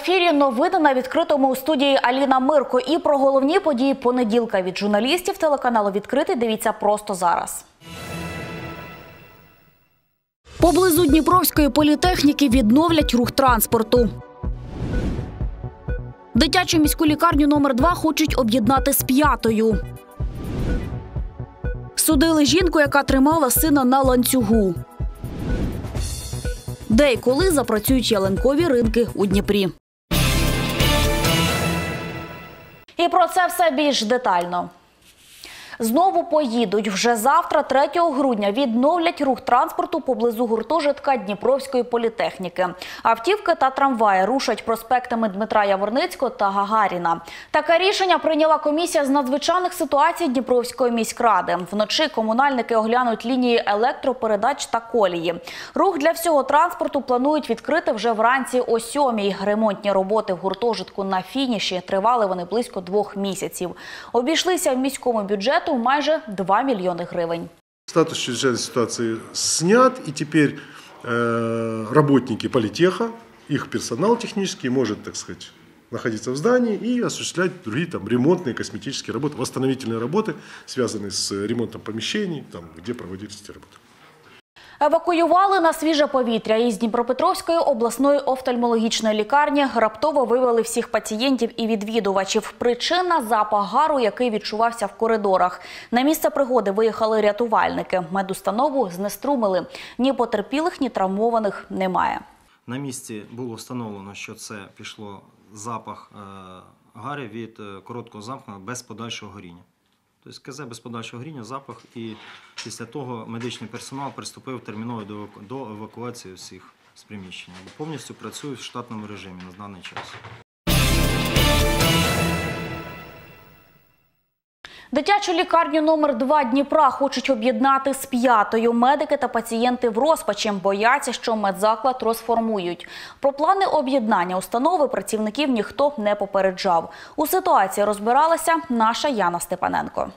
Ефірі. Новини на відкритому у студії Аліна Мирко. І про головні події понеділка від журналістів телеканалу Відкритий. Дивіться просто зараз. Поблизу Дніпровської політехніки відновлять рух транспорту. Дитячу міську лікарню номер 2 хочуть об'єднати з п'ятою. Судили жінку, яка тримала сина на ланцюгу. Де і коли запрацюють ялинкові ринки у Дніпрі. І про це все більш детально. Знову поїдуть вже завтра, 3 грудня, відновлять рух транспорту поблизу гуртожитка Дніпровської політехніки. Автівки та трамваї рушать проспектами Дмитра Яворницького та Гагаріна. Таке рішення прийняла комісія з надзвичайних ситуацій Дніпровської міськради. Вночі комунальники оглянуть лінії електропередач та колії. Рух для всього транспорту планують відкрити вже вранці о сьомій. Ремонтні роботи в гуртожитку на фініші тривали вони близько двох місяців. Обійшлися в міському бюджету майже 2 мільйони гривень. Статус чрезвычайной ситуации снят, и теперь э, работники политеха, их персонал технический может, так сказать, находиться в здании и осуществлять другие там, ремонтные, косметические работы, восстановительные работы, связанные с ремонтом помещений, там, где проводились эти работы. Евакуювали на свіже повітря. Із Дніпропетровської обласної офтальмологічної лікарні раптово вивели всіх пацієнтів і відвідувачів. Причина – запах гару, який відчувався в коридорах. На місце пригоди виїхали рятувальники. Медустанову знеструмили. Ні потерпілих, ні травмованих немає. На місці було встановлено, що це пішло запах е, гари від е, короткого замкнення без подальшого горіння. Тобто КЗ без подальшого гріння, запах, і після того медичний персонал приступив терміново до, евакуації всіх з приміщення. Повністю працює в штатному режимі на даний час. Дитячу лікарню номер 2 Дніпра хочуть об'єднати з п'ятою. Медики та пацієнти в розпачі бояться, що медзаклад розформують. Про плани об'єднання установи працівників ніхто не попереджав. У ситуації розбиралася наша Яна Степаненко.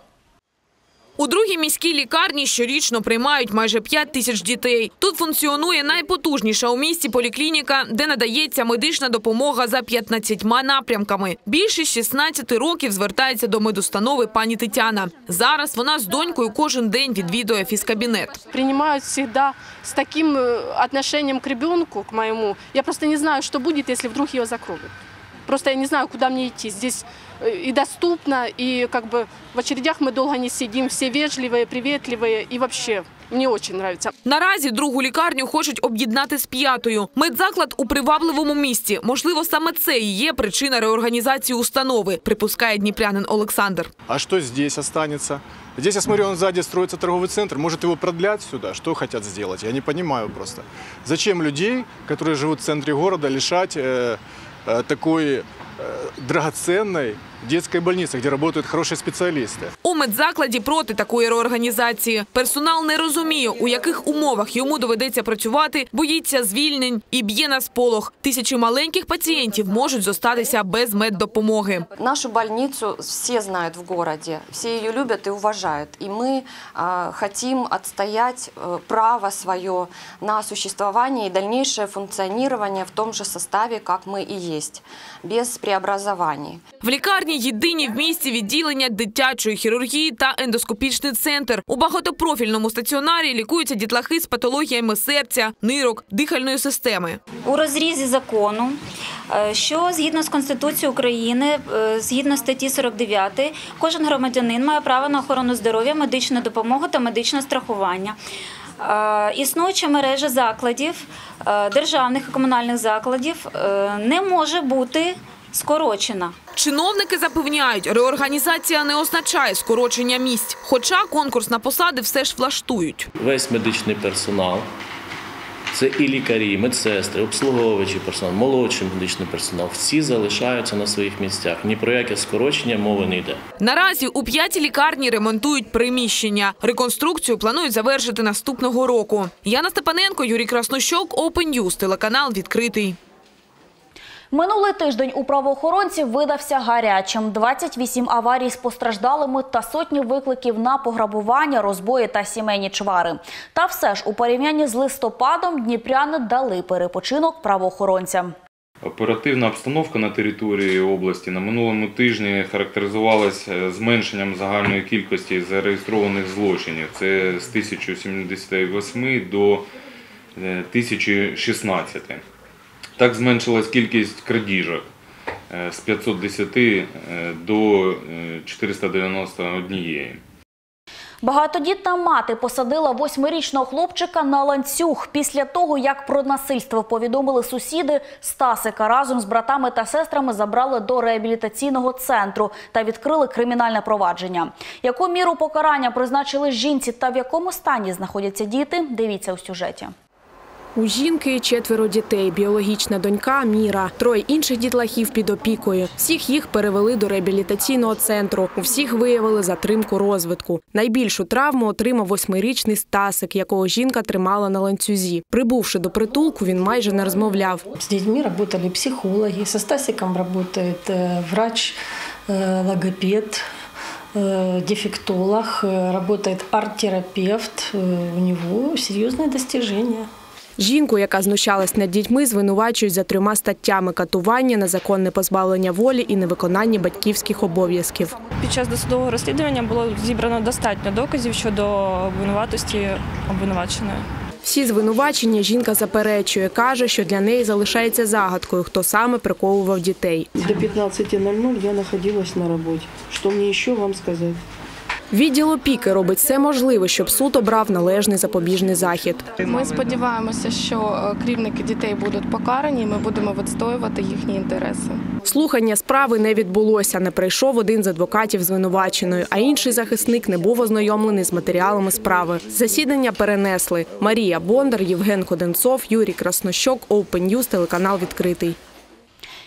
У другій міській лікарні щорічно приймають майже 5 тисяч дітей. Тут функціонує найпотужніша у місті поліклініка, де надається медична допомога за 15 напрямками. Більше 16 років звертається до медустанови пані Тетяна. Зараз вона з донькою кожен день відвідує фізкабінет. принимают всегда с таким э, отношением к ребенку, к моему. Я просто не знаю, что будет, если вдруг ее закроют. Просто я не знаю, куда мне идти. Здесь и доступно, и как бы в очередях мы долго не сидим, все вежливые, приветливые, и вообще мне очень нравится. Наразі другу лікарню хочуть об'єднати з п'ятою. Медзаклад у привабливому місті. Можливо, саме це і є причина реорганізації установи, припускає дніпрянин Олександр. А что здесь останется? Здесь, я смотрю, он сзади строится торговый центр. Может его продлять сюда? Что хотят сделать? Я не понимаю просто. Зачем людей, которые живут в центре города, лишать э, э, такой э, драгоценной детской больницы, где работают хорошие специалисты? У медзакладі проти такої реорганізації. Персонал не розуміє, у яких умовах йому доведеться працювати, боїться звільнень і б'є на сполох. Тисячі маленьких пацієнтів можуть зостатися без меддопомоги. Нашу больницу все знают в городе, все ее любят и уважают. И мы а, хотим отстоять э, право свое на существование и дальнейшее функционирование в том же составе, как мы и есть, без преобразований. В лікарні єдині в місті відділення дитячої хірургії та ендоскопічний центр. У багатопрофільному стаціонарі лікуються дітлахи з патологіями серця, нирок, дихальної системи. у розрізі закону, е, що згідно з Конституцією України, е, згідно статті 49, кожен громадянин має право на охорону здоров'я, медичну допомогу та медичне страхування. Е, Існуюча мережа закладів, державних і комунальних закладів не може бути скорочена. Чиновники запевняють, реорганізація не означає скорочення місць, хоча конкурс на посади все ж влаштують. весь медичний персонал. Це і лікарі, і медсестри, обслуговуючий персонал, молодший медичний персонал. Всі залишаються на своїх місцях. Ні про яке скорочення мови не йде. Наразі у п'ятій лікарні ремонтують приміщення. Реконструкцію планують завершити наступного року. Яна Степаненко, Юрій Краснощок, Open News, телеканал відкритий. Минулий тиждень у правоохоронців видався гарячим. 28 аварій з постраждалими та сотні викликів на пограбування, розбої та сімейні чвари. Та все ж у порівнянні з листопадом дніпряни дали перепочинок правоохоронцям. Оперативна обстановка на території області на минулому тижні характеризувалася зменшенням загальної кількості зареєстрованих злочинів. Це з 1078 до е, 1016. Так зменшилась кількість крадіжок е, з 510 е, до е, 491. Багатодітна мати посадила восьмирічного хлопчика на ланцюг після того, як про насильство повідомили сусіди. Стасика разом з братами та сестрами забрали до реабілітаційного центру та відкрили кримінальне провадження. Яку міру покарання призначили жінці та в якому стані знаходяться діти? Дивіться у сюжеті. У жінки четверо дітей, біологічна донька Міра, троє інших дітлахів під опікою. Всіх їх перевели до реабілітаційного центру. У всіх виявили затримку розвитку. Найбільшу травму отримав восьмирічний Стасик, якого жінка тримала на ланцюзі. Прибувши до притулку, він майже не розмовляв. С детьми работали психологи, со Стасиком работает э, врач, э, логопед, э, дефектолог, э, работает арт-терапевт. Э, У него серьезные достижения. Жінку, яка знущалась над дітьми, звинувачують за трьома статтями: катування, незаконне позбавлення волі і невиконання батьківських обов'язків. Під час досудового розслідування було зібрано достатньо доказів щодо обвинуватості обвинуваченої. Всі звинувачення жінка заперечує, каже, що для неї залишається загадкою, хто саме приковував дітей. До 15.00 я находилась на работе. Что мне еще вам сказать? Відділ опіки робить все можливе, щоб суд обрав належний запобіжний захід. Ми сподіваємося, що е, крівники дітей будуть покарані, і ми будемо відстоювати їхні інтереси. Слухання справи не відбулося. Не прийшов один з адвокатів звинуваченої, а інший захисник не був ознайомлений з матеріалами справи. Засідання перенесли. Марія Бондар, Євген Коденцов, Юрій Краснощок, Open News, телеканал відкритий.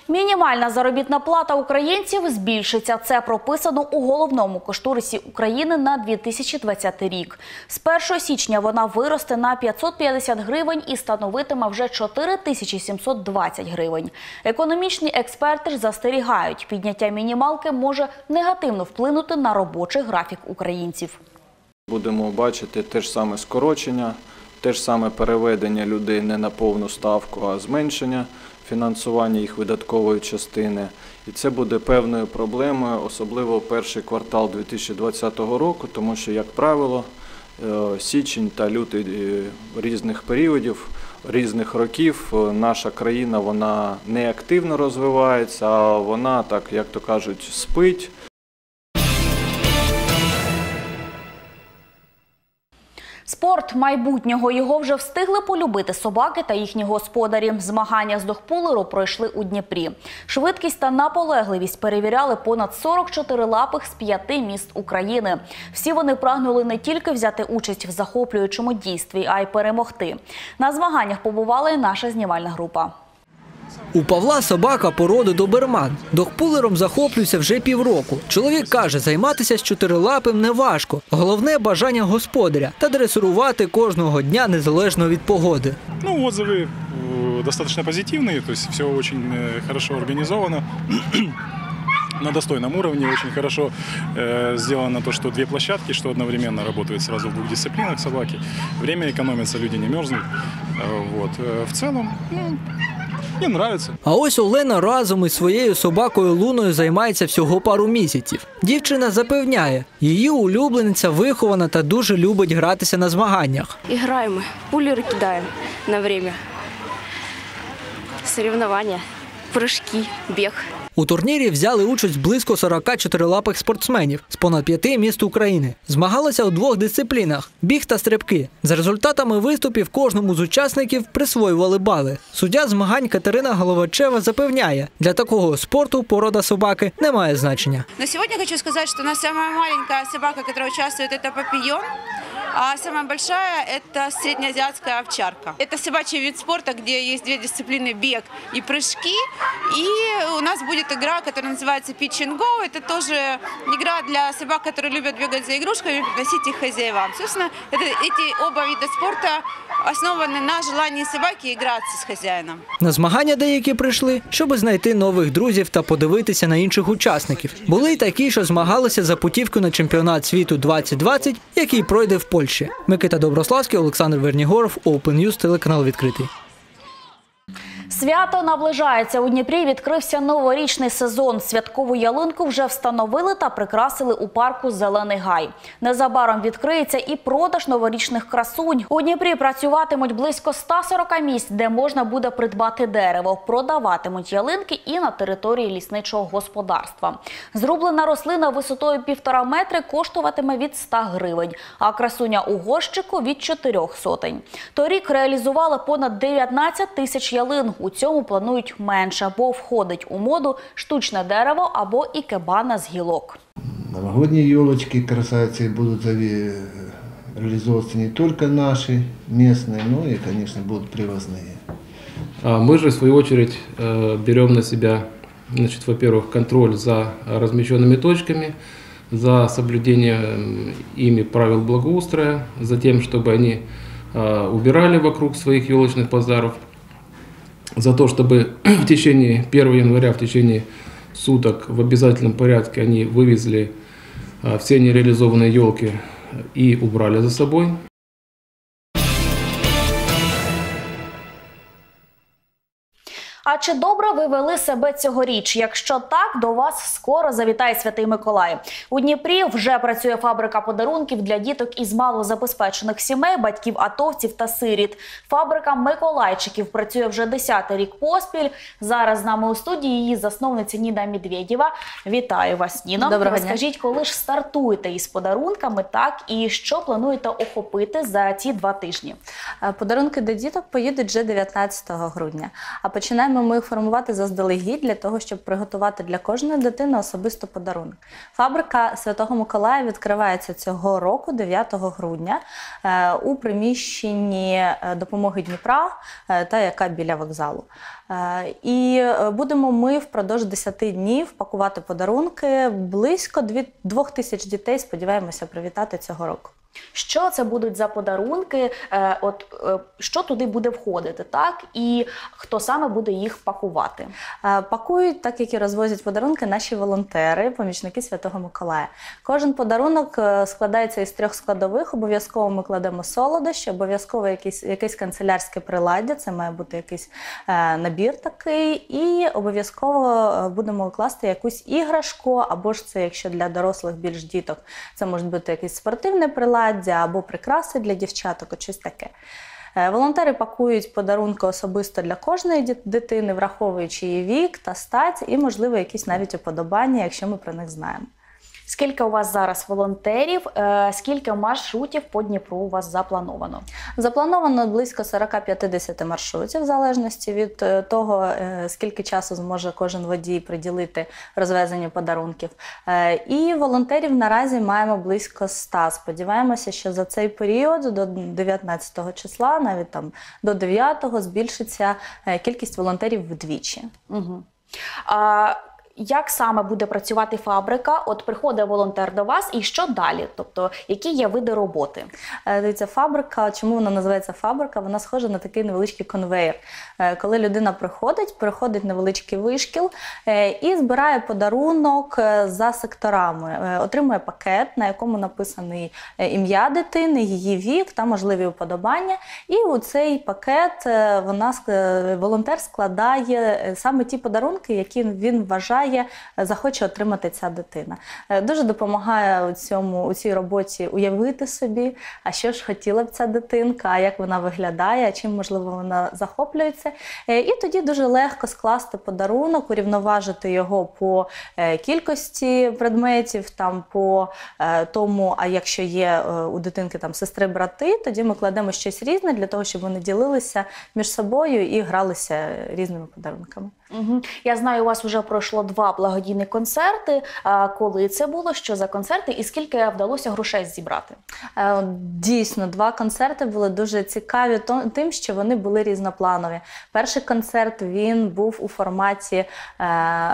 Мінімальна заробітна плата українців збільшиться. Це прописано у головному кошторисі України на 2020 рік. З 1 січня вона виросте на 550 гривень і становитиме вже 4720 гривень. Економічні експерти ж застерігають, підняття мінімалки може негативно вплинути на робочий графік українців. Будемо бачити те ж саме скорочення, те ж саме переведення людей не на повну ставку, а зменшення фінансування їх видаткової частини. І це буде певною проблемою, особливо перший квартал 2020 року, тому що, як правило, е, січень та лютий е, різних періодів, різних років е, наша країна вона не активно розвивається, а вона, так як то кажуть, спить. Спорт майбутнього його вже встигли полюбити собаки та їхні господарі. Змагання з дохпулеру пройшли у Дніпрі. Швидкість та наполегливість перевіряли понад 44 лапих з п'яти міст України. Всі вони прагнули не тільки взяти участь в захоплюючому дійстві, а й перемогти. На змаганнях побувала і наша знімальна група. У Павла собака породи доберман. Догпулером захоплюється вже півроку. Чоловік каже, займатися з чотирилапим неважко. Головне бажання господаря та дресирувати кожного дня незалежно від погоди. Ну, отзывы э, достаточно позитивные, то есть все очень э, хорошо организовано. На достойном уровне очень хорошо э, сделано то, что две площадки, что одновременно работают сразу в двух дисциплинах собаки. Время экономится, люди не мерзнут. Э, вот. Э, в целом, ну, мне нравится. А ось Олена разом із своєю собакою Луною займається всього пару місяців. Дівчина запевняє, її улюблениця вихована та дуже любить гратися на змаганнях. Играем мы, пулеры кидаем на время. Соревнования, прыжки, бег. У турнірі взяли участь близько 40 чотирилапих спортсменів з понад п'яти міст України. Змагалися у двох дисциплінах біг та стрибки. За результатами виступів кожному з учасників присвоювали бали. Суддя змагань Катерина Головачева запевняє, для такого спорту порода собаки не має значення. Но сегодня хочу сказать, что у нас самая маленькая собака, которая участвует, это папион. А самая большая – это среднеазиатская овчарка. Это собачий вид спорта, где есть две дисциплины – бег и прыжки. И у нас будет игра, которая называется Pitch and Go. Это тоже игра для собак, которые любят бегать за игрушками и приносить их хозяевам. Собственно, это, эти оба вида спорта основаны на желании собаки играться с хозяином. На змагання деякі прийшли, щоб знайти нових друзів та подивитися на інших учасників. Були й такі, що змагалися за путівку на чемпіонат світу 2020, який пройде в Польщі. Микита Доброславський, Олександр Вернігоров, Open News, телеканал відкритий. Свято наближається. У Дніпрі відкрився новорічний сезон. Святкову ялинку вже встановили та прикрасили у парку Зелений гай. Незабаром відкриється і продаж новорічних красунь. У Дніпрі працюватимуть близько 140 місць, де можна буде придбати дерево. Продаватимуть ялинки і на території лісничого господарства. Зрублена рослина висотою півтора метри коштуватиме від 100 гривень, а красуня у горщику від 4 сотень. Торік реалізували понад 19 тисяч ялин. У цьому планують менше, бо входить у моду штучне дерево або ікебана з гілок. Новогодние елочки красавицы будут зави- реализовываться не только наши местные, но и, конечно, будут привозные. А Мы же, в свою очередь, берем на себя, значит, во-первых, контроль за размещенными точками, за соблюдением ими правил благоустроя, за тем, чтобы они убирали вокруг своих елочных базаров, за то, чтобы в течение 1 января, в течение суток в обязательном порядке они вывезли э, все нереализованные елки и убрали за собой. А чи добре ви вели себе цьогоріч? Якщо так, до вас скоро завітає Святий Миколай. У Дніпрі вже працює фабрика подарунків для діток із малозабезпечених сімей, батьків атовців та сиріт. Фабрика Миколайчиків працює вже 10-й рік поспіль. Зараз з нами у студії її засновниця Ніна Медведєва. Вітаю вас, Ніно. Доброго дня. Розкажіть, коли ж стартуєте із подарунками, так і що плануєте охопити за ці два тижні? Е, Подарунки до діток поїдуть вже 19 грудня. А починаємо ми їх формувати заздалегідь для того, щоб приготувати для кожної дитини особисто подарунок. Фабрика Святого Миколая відкривається цього року, 9 грудня, е, у приміщенні е, допомоги Дніпра, е, та яка біля вокзалу. І будемо ми впродовж 10 днів пакувати подарунки. Близько 2 тисяч дітей сподіваємося привітати цього року. Що це будуть за подарунки? Е, от е, що туди буде входити, так і хто саме буде їх пакувати? Е, Пакують, так як і розвозять подарунки, наші волонтери, помічники Святого Миколая. Кожен подарунок складається із трьох складових. Обов'язково ми кладемо солодощі, обов'язково якесь, якесь канцелярське приладдя, це має бути якийсь набір такий, і обов'язково будемо класти якусь іграшку, або ж це, якщо для дорослих більш діток, це може бути якесь спортивне приладдя або прикраси для дівчаток, щось таке. Е, Волонтери пакують подарунки особисто для кожної дитини, враховуючи її вік та стать, і, можливо, якісь навіть уподобання, якщо ми про них знаємо. Скільки у вас зараз волонтерів? Е, Скільки маршрутів по Дніпру у вас заплановано? Заплановано близько 40-50 маршрутів, в залежності від е, того, е, скільки часу зможе кожен водій приділити розвезенню подарунків. І волонтерів наразі маємо близько 100. Сподіваємося, що за цей період до 19 числа, навіть там до 9 збільшиться кількість волонтерів вдвічі. Угу. А, як саме буде працювати фабрика? От приходить волонтер до вас, і що далі? Тобто, які є види роботи? Е, Дивіться, фабрика, чому вона називається фабрика? Вона схожа на такий невеличкий конвейер. Е, Коли людина приходить, приходить невеличкий вишкіл е, і збирає подарунок за секторами. Отримує пакет, на якому написаний ім'я дитини, її вік та можливі уподобання. І у цей пакет вона волонтер складає саме ті подарунки, які він вважає е, захоче отримати ця дитина. Е, Дуже допомагає у цьому у цій роботі уявити собі, а що ж хотіла б ця дитинка, а як вона виглядає, чим можливо вона захоплюється. Е, І тоді дуже легко скласти подарунок, урівноважити його по е, кількості предметів, там по тому, а якщо є у дитинки там сестри, брати, тоді ми кладемо щось різне для того, щоб вони ділилися між собою і гралися різними подарунками. Угу. Я знаю, у вас вже пройшло два благодійні концерти. Коли це було? Що за концерти, і скільки вдалося грошей зібрати? Е, Дійсно, два концерти були дуже цікаві тим, що вони були різнопланові. Перший концерт він був у форматі е,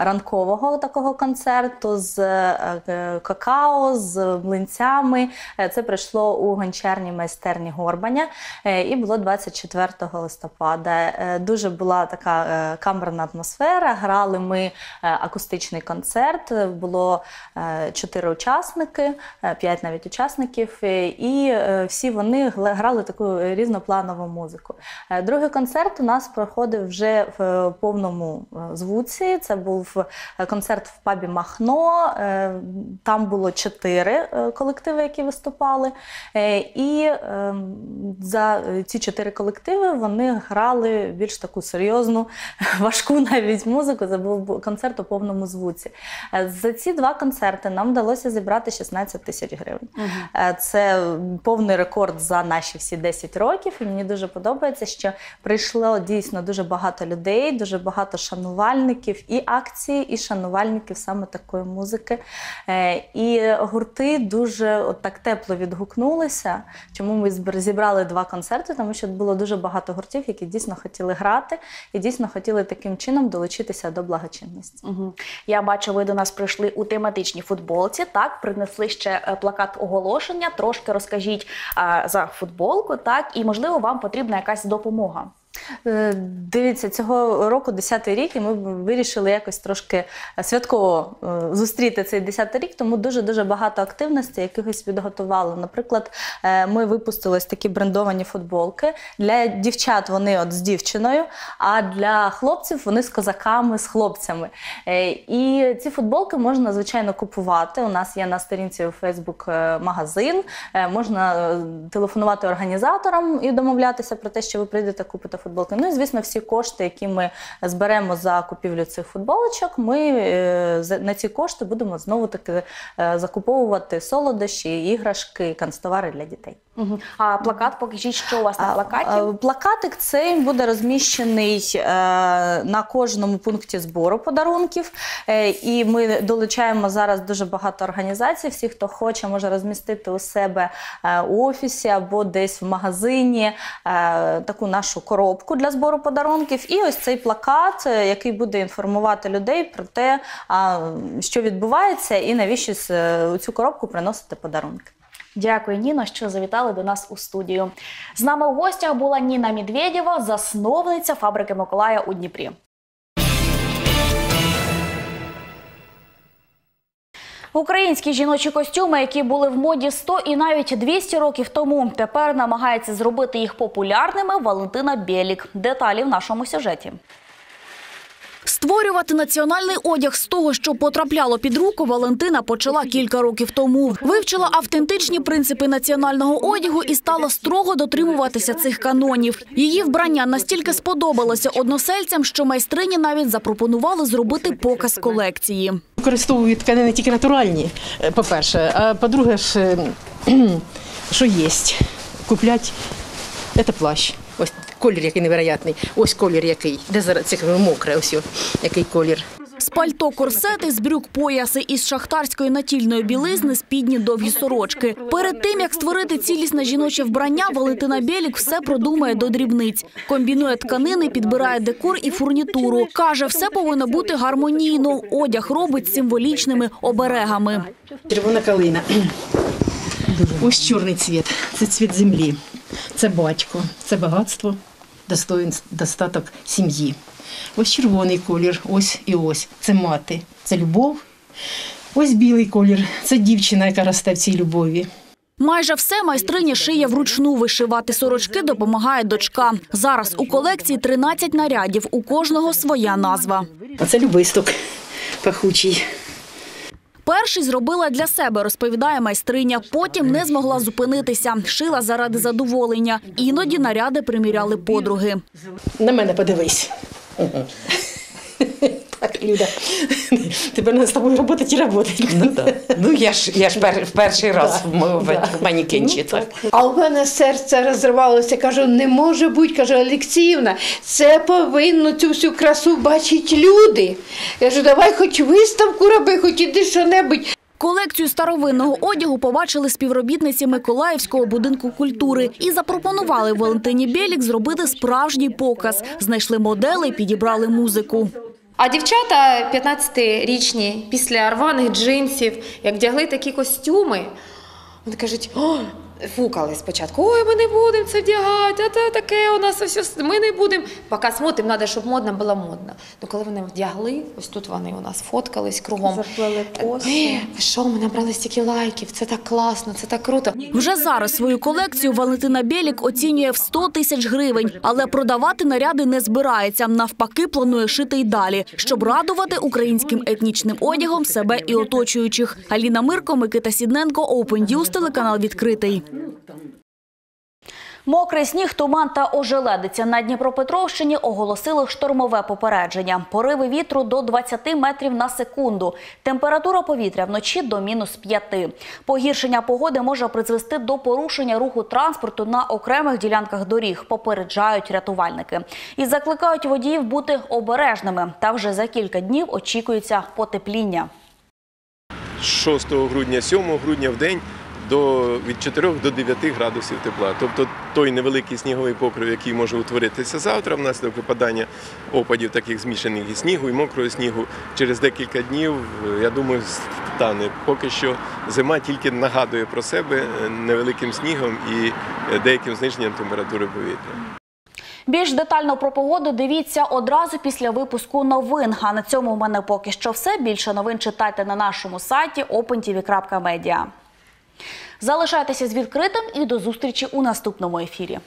ранкового такого концерту з е, какао, з млинцями. Це прийшло у гончарній майстерні Горбаня і було 24 листопада. Дуже була така камерна атмосфера. Грали ми е, акустичний концерт. Було е, чотири учасники, е, п'ять навіть учасників, е, і е, всі вони грали таку різнопланову музику. Е, Другий концерт у нас проходив вже в е, повному е, звуці. Це був е, концерт в пабі Махно. Е, Там було чотири е, колективи, які виступали. Е, І е, за е, ці чотири колективи вони грали більш таку серйозну, важку навіть музику. Це був концерт у повному звуці. Е, За ці два концерти нам вдалося зібрати 16 тисяч гривень. Е, Це повний рекорд за наші всі 10 років. І мені дуже подобається, що прийшло дійсно дуже багато людей, дуже багато шанувальників і акції, і шанувальників саме такої музики. Е, І гурти дуже от так тепло відгукнулися. Чому ми зібрали два концерти? Тому що було дуже багато гуртів, які дійсно хотіли грати і дійсно хотіли таким чином долучитися до благочинності. Угу. Я бачу, ви до нас прийшли у тематичній футболці. Так, принесли ще е, плакат оголошення. Трошки розкажіть а, за футболку, так, і можливо вам потрібна якась допомога. Е, Дивіться, цього року 10-й рік, і ми вирішили якось трошки святково е, зустріти цей 10-й рік, тому дуже-дуже багато активностей якихось підготували. Наприклад, е, ми випустили ось такі брендовані футболки. Для дівчат вони от з дівчиною, а для хлопців вони з козаками, з хлопцями. І ці футболки можна, звичайно, купувати. У нас є на сторінці у Facebook е, магазин, можна телефонувати організаторам і домовлятися про те, що ви прийдете купите футболки. Ну і звісно, всі кошти, які ми зберемо за купівлю цих футболочок, ми е, на ці кошти будемо знову таки е, закуповувати солодощі, іграшки, канцтовари для дітей. Угу. А плакат, покажіть, що у вас на плакаті. Плакатик цей буде розміщений е, на кожному пункті збору подарунків. Е, І ми долучаємо зараз дуже багато організацій. Всі, хто хоче, може розмістити у себе е, у офісі або десь в магазині е, таку нашу коробку для збору подарунків. І ось цей плакат, е, який буде інформувати людей про те, що відбувається, і навіщо е, у цю коробку приносити подарунки. Дякую, Ніно, що завітали до нас у студію. З нами у гостях була Ніна Медведєва, засновниця фабрики Миколая у Дніпрі. Українські жіночі костюми, які були в моді 100 і навіть 200 років тому, тепер намагається зробити їх популярними Валентина Бєлік. Деталі в нашому сюжеті. Створювати національний одяг з того, що потрапляло під руку, Валентина почала кілька років тому. Вивчила автентичні принципи національного одягу і стала строго дотримуватися цих канонів. Її вбрання настільки сподобалося односельцям, що майстрині навіть запропонували зробити показ колекції. Використовую тканини тільки натуральні, е, по-перше. А по-друге, е, що є. Куплять це плащ. Ось колір який невероятний. Ось колір який. Де зараз це мокре, ось який колір. З пальто корсети, з брюк пояси із шахтарської натільної білизни спідні довгі сорочки. Перед тим як створити цілісне жіноче вбрання, Валентина Бєлік все продумає до дрібниць. Комбінує тканини, підбирає декор і фурнітуру. Каже, все повинно бути гармонійно. Одяг робить символічними оберегами. Червона калина. Ось чорний цвіт. Це цвіт землі. Це батько, це багатство, достоин, достаток сім'ї. Ось червоний колір, ось і ось. Це мати, це любов. Ось білий колір, це дівчина, яка росте в цій любові. Майже все майстриня шиє вручну. Вишивати сорочки допомагає дочка. Зараз у колекції 13 нарядів. У кожного своя назва. А це любисток пахучий. Перший зробила для себе, розповідає майстриня. Потім не змогла зупинитися. Шила заради задоволення. Іноді наряди приміряли подруги. На мене подивись. Так, Люда, тепер не з тобою роботи і роботи. Ну так. Ну я ж я ж пер, перший раз в, м- в, в манікенчі. А у мене серце розривалося. Кажу, не може бути, каже Олексіївна, це повинно цю всю красу бачити люди. Я кажу, давай хоч виставку роби, хоч іди що-небудь. Колекцію старовинного одягу побачили співробітниці Миколаївського будинку культури і запропонували Валентині Бєлік зробити справжній показ. Знайшли модели підібрали музику. А дівчата 15-річні, після рваних джинсів, як вдягли такі костюми, вони кажуть, Фукали спочатку, ой, ми не будемо це вдягати, а це таке у нас ось, ми не будемо. Поки смотримо, треба, щоб модно було модно. Ну коли вони вдягли, ось тут вони у нас фоткались кругом. Заплели коси. Е, що, ми набрали стільки лайків, це так класно, це так круто. Вже зараз свою колекцію Валентина Бєлік оцінює в 100 тисяч гривень, але продавати наряди не збирається. Навпаки, планує шити й далі, щоб радувати українським етнічним одягом себе і оточуючих. Аліна Мирко, Микита Сідненко, Open News, телеканал відкритий. Мокрий сніг, туман та ожеледиця на Дніпропетровщині оголосили штормове попередження. Пориви вітру до 20 метрів на секунду. Температура повітря вночі до мінус 5. Погіршення погоди може призвести до порушення руху транспорту на окремих ділянках доріг, попереджають рятувальники. І закликають водіїв бути обережними. Та вже за кілька днів очікується потепління. 6 грудня, 7 грудня в день до, від 4 до 9 градусів тепла. Тобто той невеликий сніговий покрив, який може утворитися завтра, внаслідок випадання опадів, таких змішаних і снігу, і мокрого снігу, через декілька днів, я думаю, стане. Поки що зима тільки нагадує про себе невеликим снігом і деяким зниженням температури повітря. Більш детально про погоду дивіться одразу після випуску новин. А на цьому в мене поки що все. Більше новин читайте на нашому сайті opentv.media. Залишайтеся з відкритим і до зустрічі у наступному ефірі.